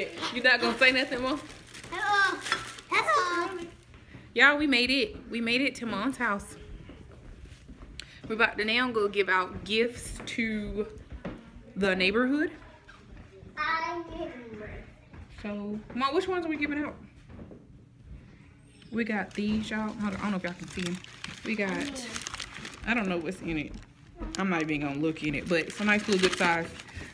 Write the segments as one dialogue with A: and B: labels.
A: looking like that? You not gonna say nothing more?
B: Hello. Hello.
A: Y'all, we made it. We made it to mom's house. We're about to now go give out gifts to the neighborhood.
B: I
A: So, mom, which ones are we giving out? We got these, y'all. I don't know if y'all can see them. We got, I don't know what's in it. I'm not even gonna look in it, but it's a nice little good size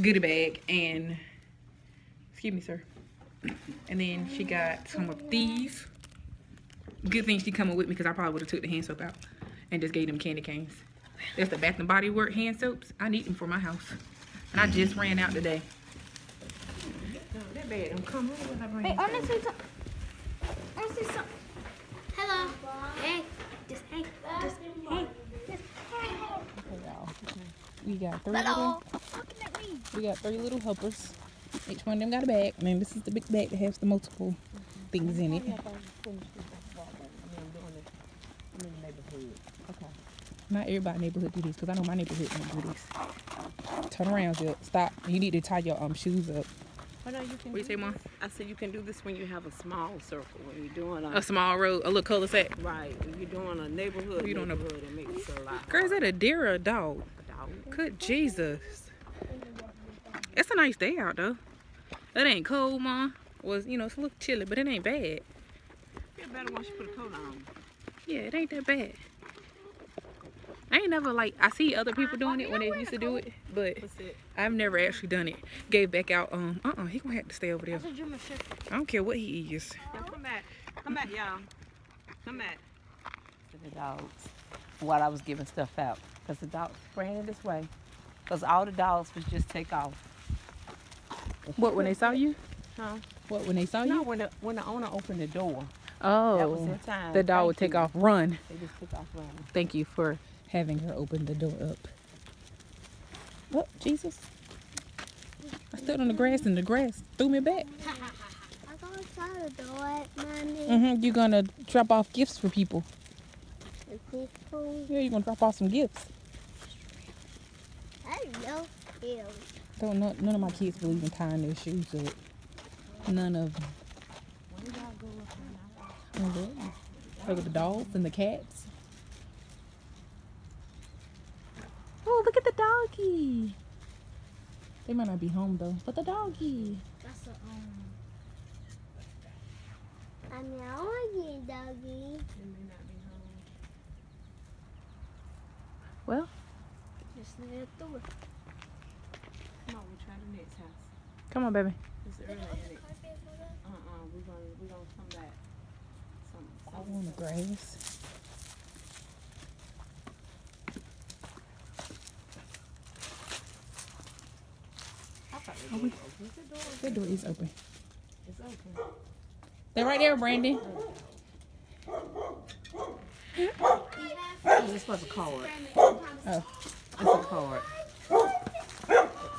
A: goodie bag. And, excuse me, sir. And then she got some of these. Good thing she coming with me because I probably would have took the hand soap out and just gave them candy canes. That's the Bath and Body Work hand soaps. I need them for my house. And I just ran out today. No, that bad don't come. Where was I bringing
B: Hey,
A: it
B: I
A: from?
B: want to say something. I want to say something. Hello. Hey. Just hey. Just hey. Just hey.
A: We got three
B: Hello.
A: little,
B: at me.
A: we got three little helpers. Each one of them got a bag. I mean, this is the big bag that has the multiple things in it. Not everybody neighborhood do these, cause I know my neighborhood don't do this. Turn around, Zip. Stop. You need to tie your um shoes up.
C: Oh, no, you can
A: What you
C: do
A: say, Mom?
C: I said you can do this when you have a small circle. When you're doing a,
A: A small road, a little cul-de-sac.
C: right, when you're doing a neighborhood,
A: You don't know.
C: neighborhood, it makes it a lot.
A: Girl, is that a deer or a dog?
C: harder.
A: Good Jesus. It's a nice day out though. It ain't cold, Mom. Was you know it's a little chilly, but it ain't bad.
C: Feel better once you put a coat on.
A: Yeah, it ain't that bad. I ain't never like I see other people doing it when they used to do it, but I've never actually done it. Gave back out. Um, uh, uh he gonna have to stay over there.
B: That's a German Shepherd.
A: I don't care what he is.
C: Come back. Come back, y'all. Come back. To the dogs. While I was giving stuff out. Because the dogs ran it this way. Because all the dogs was just take off.
A: What when they saw you?
C: Huh?
A: What when they saw
C: No,
A: you?
C: when the, when the owner opened the door.
A: Oh,
C: That was in time.
A: the dog
C: Thank
A: would take
C: you.
A: off, run.
C: They just took off running.
A: Thank you for having her open the door up. Oh, Jesus. I stood on the grass and the grass threw me back.
B: I'm gonna try to do it, mommy.
A: Mm-hmm. You're gonna drop off gifts for people.
B: The people.
A: Yeah, you're gonna drop off some gifts.
B: I love you.
A: None, none of my kids believe in tying their shoes up. None of them. Look at the dogs and the cats. Oh, look at the doggy. They might not be home though, but the doggy.
B: That's a um. I'm yawning, doggy.
A: Well,
B: Just let it through.
C: Come on, we'll try the next house.
A: come on, baby.
C: It's early, ain't it? Uh-uh, we're gonna, we're gonna come back. Some,
A: I
C: some,
A: want the grass.
C: I thought the
A: we-
C: door. Is the door open?
A: That door is open.
C: It's open.
A: They're right there, Brandon.
C: Oh, it's for the card.
A: Oh,
C: It's a card.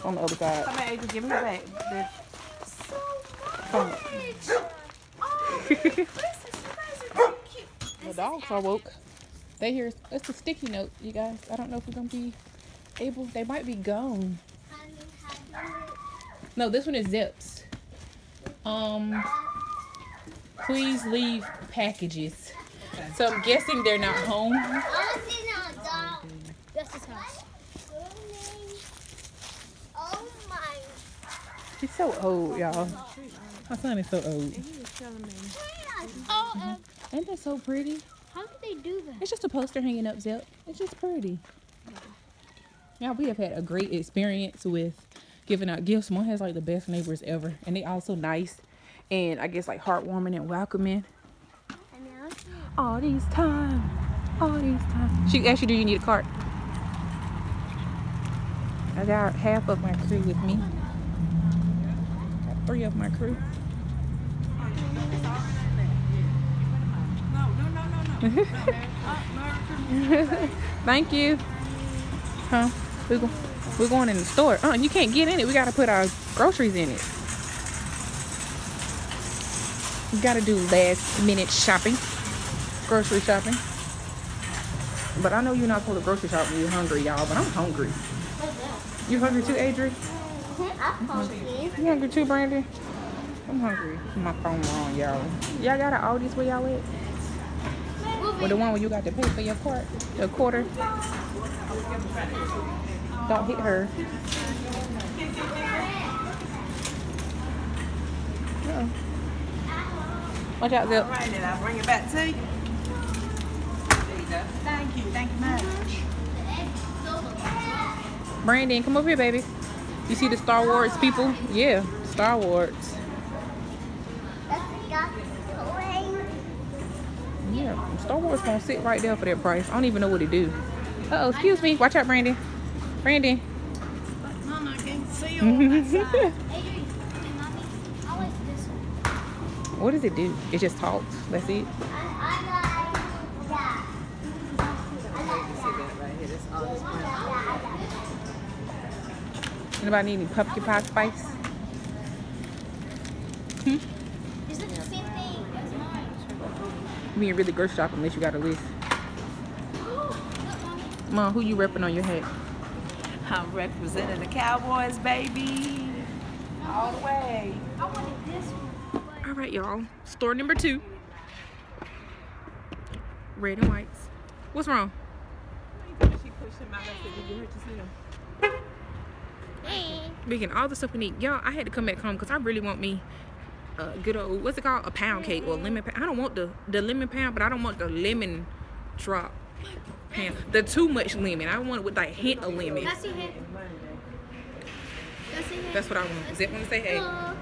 A: On the other side.
C: Come here, Adrian, give me the back. The,
B: So
A: Come.
B: much. Oh, this is you guys are so cute.
A: The dogs are woke. They hear it's a sticky note, you guys. I don't know if we're gonna be able. They might be gone.
B: Honey, how do
A: No, this one is zips. Um, please leave packages. So I'm guessing they're not home.
B: I see no dog. That's his house. Oh my.
A: He's so old, y'all. My son is so old.
C: he was telling me.
A: Ain't that so pretty?
B: how did they do that?
A: It's just a poster hanging up, Zip. It's just pretty. Yeah, we have had a great experience with giving out gifts. Mom has like the best neighbors ever, and they also nice and I guess like heartwarming and welcoming. All these time, all these time. She asked you, do you need a cart? I got half of my crew with me. Three of my crew. Thank you. Huh? We go, we're going in the store. Oh, you can't get in it. We gotta put our groceries in it. We gotta do last minute shopping, grocery shopping. But I know you're not supposed to grocery shop when you're hungry, y'all. But I'm hungry. You hungry too, Adri?
B: I'm hungry.
A: You hungry too, Brandon? I'm hungry. My phone wrong, y'all. Y'all got an Aldi's where y'all at? Or the one where you got to pay for your quart, the quarter? Don't hit her. Uh-oh. Watch out, Zip.
C: All right, then I'll bring it back to you. There you go. Thank you. Thank you much.
A: Brandon, come over here, baby. You see the Star Wars people? Yeah, Star Wars. Yeah, Star Wars gonna sit right there for that price. I don't even know what to do. Uh oh, excuse me. Watch out, Brandon. Brandon.
C: Mama, I can't see on that side.
A: What does it do? It just talks. That's it. Anybody need any pumpkin pie spice? Hmm?
B: Is it the same thing as mine?
A: You mean really grocery shop unless you got a list. Mom, who you repping on your hat?
C: I'm representing the Cowboys, baby. All the way.
B: I wanted this one.
A: All right, y'all. Store number two. Red and whites. What's wrong? We getting all the stuff we need. Y'all, I had to come back home because I really want me a good old, what's it called? A pound cake or a lemon pound. I don't want the, the lemon pound, but I don't want the lemon drop pound. The too much lemon. I want it with like hint of lemon.
B: Can I see here? Can I see here?
A: That's what I want. Zip want to say hey.
B: Hello.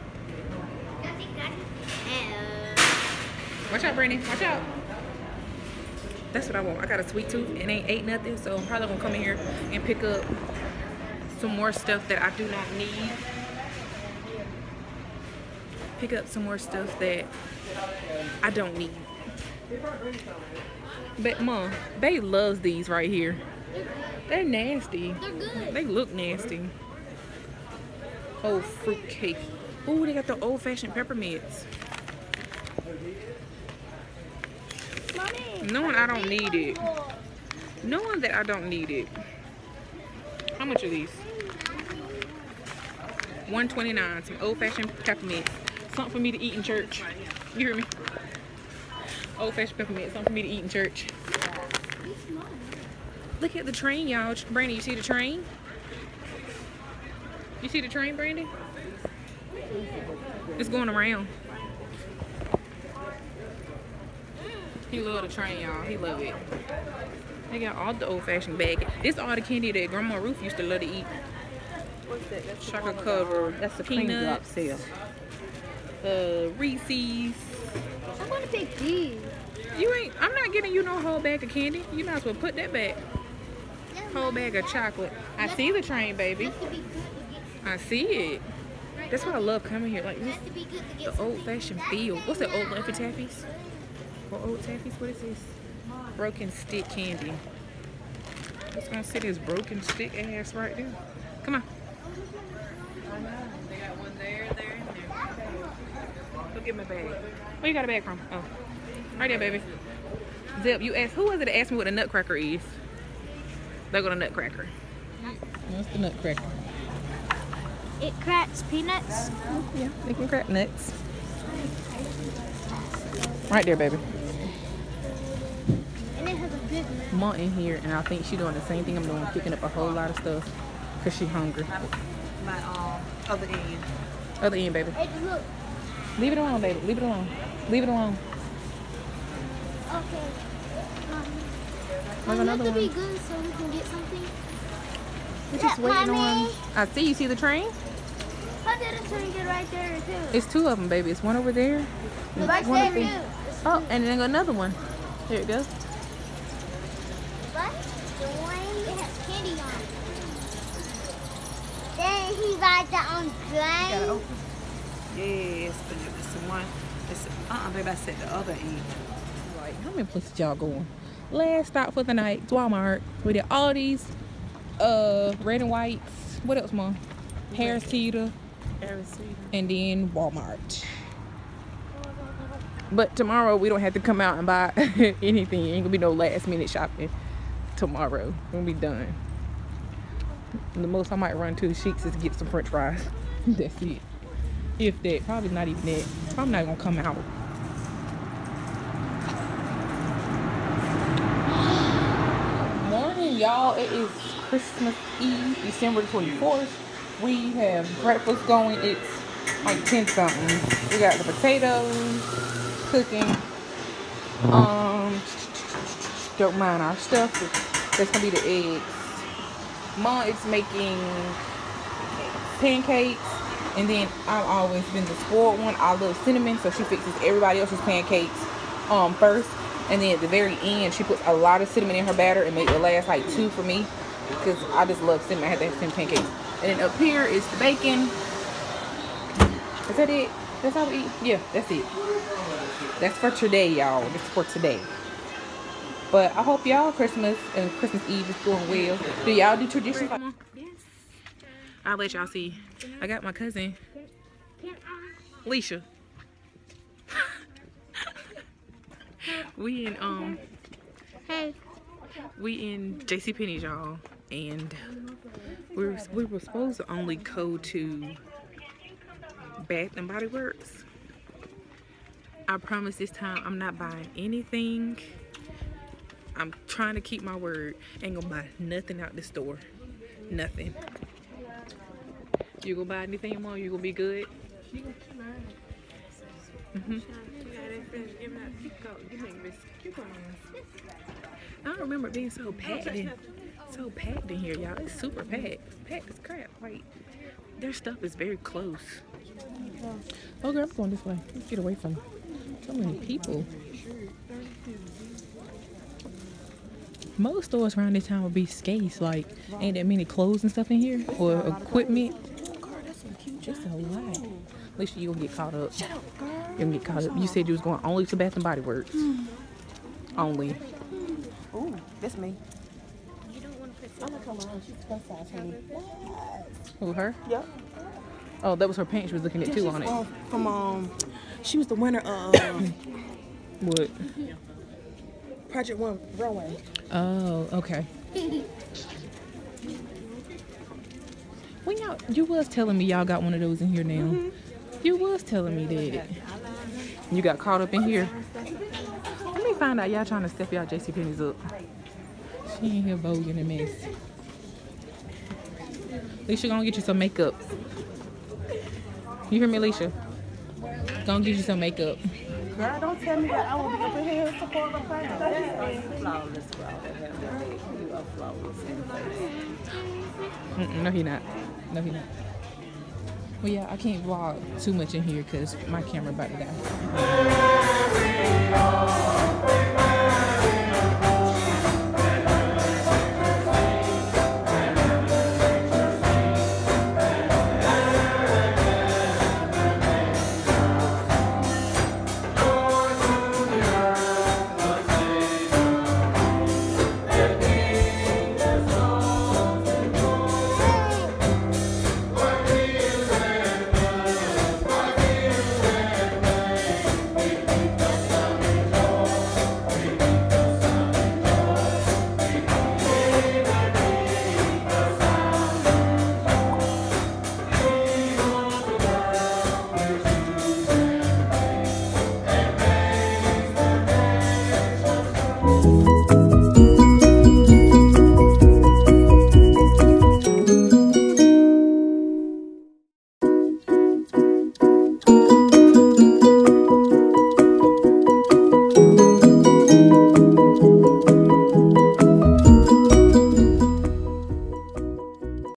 B: Can I see that? Hello.
A: Watch out, Brittany. Watch out. That's what I want. I got a sweet tooth and ain't ate nothing, so I'm probably gonna come in here and pick up some more stuff that I do not need. Pick up some more stuff that I don't need. But mom, they loves these right here. They're nasty.
B: They're good.
A: They look nasty. Oh, fruit cake. Ooh, they got the old fashioned peppermints.
B: Mommy.
A: Knowing I don't need it. Knowing that I don't need it. How much are these? 129 Some old fashioned peppermint. Something for me to eat in church. You hear me? Old fashioned peppermint. Something for me to eat in church. Look at the train, y'all. Brandy, you see the train? You see the train, Brandy? It's going around. He love the train, y'all. He love it. They got all the old-fashioned bag. This all the candy that Grandma Ruth used to love to eat.
C: What's that? That's the
A: Chocolate cover.
C: That's the cream drop sale.
A: Uh, Reese's.
B: I'm gonna take these.
A: You ain't. I'm not giving you no whole bag of candy. You might as well put that back. Whole bag of chocolate. I see the train, baby.
B: Have to be good to get
A: I see it. That's why I love coming here. Like this,
B: have to be good to get
A: the old-fashioned feel. What's that? Old Laffy Taffies? Or old Taffies? What is this? Broken stick candy. It's gonna sit this broken stick ass right there. Come on.
C: They got one there, there, and there.
A: Go get my bag. Where you got a bag from? Oh, right there, baby. Zip, you asked, who was it that asked me what a nutcracker is? They go to nutcracker. What's the nutcracker?
B: It cracks peanuts.
A: Yeah, they can crack nuts. Right there, baby.
B: And it has a big mouth.
A: Mom in here, and I think she's doing the same thing I'm doing, picking up a whole lot of stuff, cause she hungry.
C: My um, other end.
A: Other end, baby.
B: Hey, look.
A: Leave it alone, baby. Leave it alone. Leave it alone.
B: Okay. Um,
A: There's another
B: let to be
A: one.
B: good so we can get something.
A: We're just
B: Yeah,
A: waiting on.
B: Mommy.
A: I see. You see the train?
B: How did a train get right there too?
A: It's two of them, baby. It's one over there. and
B: right
A: one
B: there
A: over
B: too.
A: there. Oh, and then another one. There it goes.
B: What? The one that has candy on it. Then he rides that on train.
C: Yes, but it's the one. It's uh-uh, baby. I said the other end.
A: Like, how many places y'all going? Last stop for the night, it's Walmart. We did all these, uh, red and whites. What else, mom? Harris Teeter, and then Walmart. But tomorrow we don't have to come out and buy anything. Ain't gonna be no last minute shopping tomorrow. We'll be done. The most I might run to Sheetz is get some French fries. That's it. If that, probably not even that. Probably not gonna come out. morning, y'all. It is Christmas Eve, December 24th. We have breakfast going. It's like 10 something. We got the potatoes cooking. Um, don't mind our stuff. That's gonna be the eggs. Mom is making pancakes. And then I've always been the spoiled one. I love cinnamon, so she fixes everybody else's pancakes um first. And then at the very end, she puts a lot of cinnamon in her batter and make the last like two for me. Because I just love cinnamon. I had to have cinnamon pancakes. And then up here is the bacon. Is that it? That's how we eat? Yeah, that's it. That's for today, y'all. That's for today. But I hope y'all Christmas and Christmas Eve is going well. Do y'all do traditions? Like-
B: Yes.
A: I'll let y'all see. I got my cousin? Leisha. we in um
B: Hey.
A: we in JC Penney's y'all and we were, we were supposed to only go to Bath and Body Works. I promise this time I'm not buying anything. I'm trying to keep my word. Ain't gonna buy nothing out the store. Nothing. You gonna buy anything more? You gonna be good? Mm-hmm. I don't remember being so packed in, so packed in here, y'all. It's super packed. Packed as crap. Like their stuff is very close. Oh girl, I'm going this way. Let's get away from so many people. Most stores around this time would be skates. Like, ain't that many clothes and stuff in here or equipment. Oh girl, that's so cute. Just a lot. At least you gonna get caught up. You gonna get caught up. You said you was going only to Bath and Body Works. Only.
C: Ooh, that's me. You don't wanna come on? She's got something.
A: Who her?
C: Yep.
A: Oh, that was her pants. She was looking at too on it.
C: Um, from um, she was the winner of
A: What?
C: Project One Runway.
A: Oh, okay. When y'all, you was telling me y'all got one of those in here now. Mm-hmm. You was telling me that. You got caught up in here. Let me find out y'all trying to step y'all JC Penney's up. She ain't here voguing a mess. Alicia gonna get you some makeup. You hear me, Alicia? Gonna get you some makeup.
C: Girl, don't tell me that I will be up in here supporting the plan. Flawless, You are flawless.
A: No, he not. No, he not. Well, yeah, I can't vlog too much in here because my camera about to die.